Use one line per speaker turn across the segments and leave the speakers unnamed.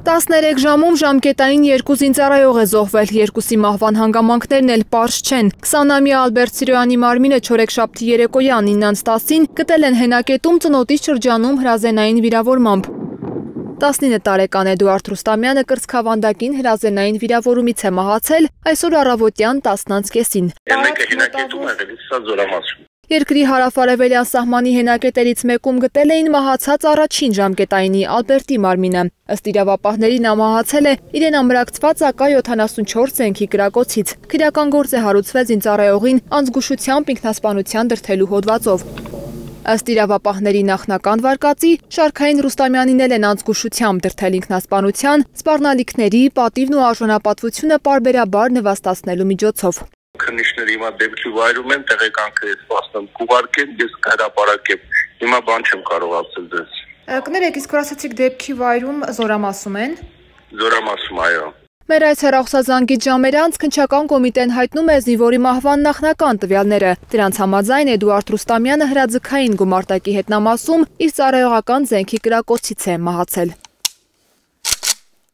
13 ժամում ժամկետային երկու զինծառայող է զոհվել, երկուսի մահվան հանգամանքներն էլ պարզ չեն։ 20-ամյա Ալբերտ Սիրոյանի մարմինը չորեքշաբթի երեկոյան 9:10-ին գտել են հենակետում ծնոտի շրջանում հրազենային վիրավորմամբ։ 19 տարեկան Էդուարդ Ռուստամյանը կրծքավանդակին հրազենային վիրավորումից է մահացել այսօր առավոտյան 10-ից
Մեկը հենակետում է, սա զորամասում։
Երկրի հարավարևելյան սահմանի հենակետերից մեկում գտել էին մահացած առաջին ժամկետայինի Ալբերտի մարմինը։ Ըստ իրավապահների նա մահացել է իրեն ամրակցված ակա 74 զենքի կրակոցից։ Քրեական գործ է հարուցվել զինծառայողին անզգուշությամբ ինքնասպանության դրթելու հոդվածով։ Ըստ իրավապահների նախնական վարկածի, Շարքային Ռուստամյանին էլ են անձգուշությամբ դրթել ինքնասպանության, սպառնալիքների, պատիվն ու արժանապատվությունը պարբերաբար նվաստացնելու միջոցով
քննիչները հիմա դեպքի վայրում են, տեղեկանքը ես սպասում կուղարկեն, ես հրապարակեմ։ Հիմա բան չեմ կարող ասել ձեզ։
Կներեք, իսկ որ ասացիք դեպքի վայրում զորամասում են։
Զորամասում, այո։
Մեր այս հեռախոսազանգից ժամեր անց քնչական կոմիտեն հայտնում է զինվորի մահվան նախնական տվյալները։ Դրանց համաձայն Էդուարդ Ռուստամյանը հրաձգային գումարտակի հետնամասում իր ծառայողական զենքի կրակոցից է մահացել։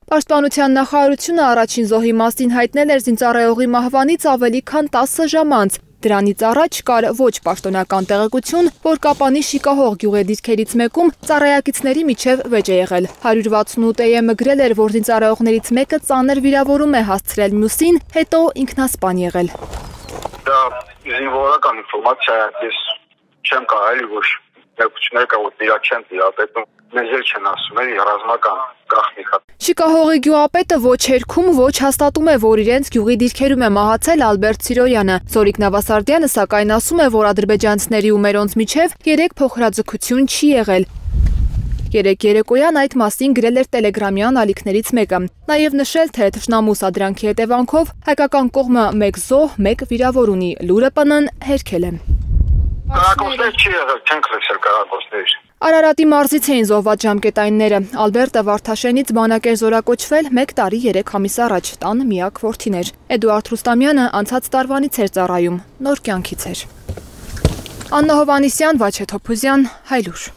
Պաշտպանության նախարարությունը առաջին զոհի մասին հայտնել էր զինծառայողի մահվանից ավելի քան 10 ժամ անց։ Դրանից առաջ կար ոչ պաշտոնական տեղեկություն, որ Կապանի շիկահող գյուղի դիրքերից մեկում ծառայակիցների միջև վեճ է եղել։ 168-ը գրել էր, որ զինծառայողներից մեկը ծանր վիրավորում է հասցրել մյուսին, հետո ինքնասպան եղել։
Դա զինվորական ինֆորմացիա է, ես չեմ կարելի ոչ մեկությունները կարող դիրա չեն դիապետում մեզ էլ չեն ասում էլի ռազմական գախնիկա։
Շիկահողի գյուղապետը ոչ երկում, ոչ հաստատում է, որ իրենց գյուղի դիրքերում է մահացել Ալբերտ Սիրոյանը։ Զորիկ Նավասարդյանը սակայն ասում է, որ ադրբեջանցիների ու մերոնց միջև երեք փոխհրաձգություն չի եղել։ Երեք երեկոյան այդ մասին գրել էր տելեգրամյան ալիքներից մեկը։ Նաև նշել, թե թշնամու սադրանքի հետևանքով հայկական կողմը մեկ զոհ, մեկ վիրավոր ունի։ Լուրը ՊՆ-ն հերքել է։
Կարակոսներ չի եղել, չենք լսել կարակոսներ։
Արարատի մարզից էին զոհված ժամկետայինները։ Ալբերտը Վարդաշենից բանակ էր զորակոչվել 1 տարի 3 ամիս առաջ, տան միակ որդիներ։ Էդուարդ Ռուստամյանը անցած տարվանից էր ծառայում, նոր կյանքից էր։ Աննա Հովանիսյան, Վաչե Թոփուզյան, Հայլուր։